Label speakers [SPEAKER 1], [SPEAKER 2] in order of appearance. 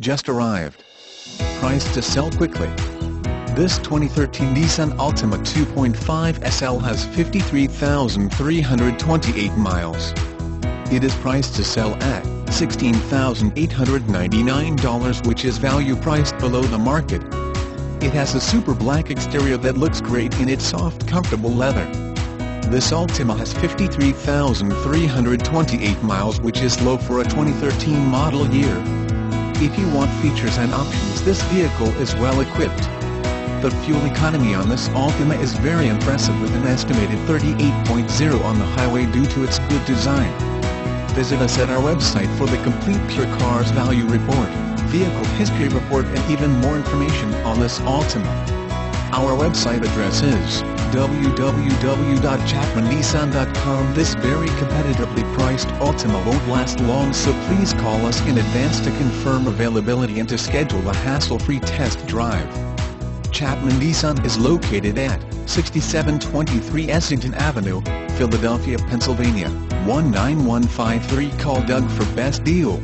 [SPEAKER 1] just arrived. Price to sell quickly. This 2013 Nissan Altima 2.5 SL has 53,328 miles. It is priced to sell at $16,899 which is value priced below the market. It has a super black exterior that looks great in its soft comfortable leather. This Altima has 53,328 miles which is low for a 2013 model year. If you want features and options this vehicle is well equipped. The fuel economy on this Altima is very impressive with an estimated 38.0 on the highway due to its good design. Visit us at our website for the complete Pure Cars Value Report, Vehicle History Report and even more information on this Altima. Our website address is www.chapmannissan.com This very competitively priced Altima won't last long so please call us in advance to confirm availability and to schedule a hassle-free test drive. Chapman Nissan is located at 6723 Essington Avenue, Philadelphia, Pennsylvania, 19153 Call Doug for best deal.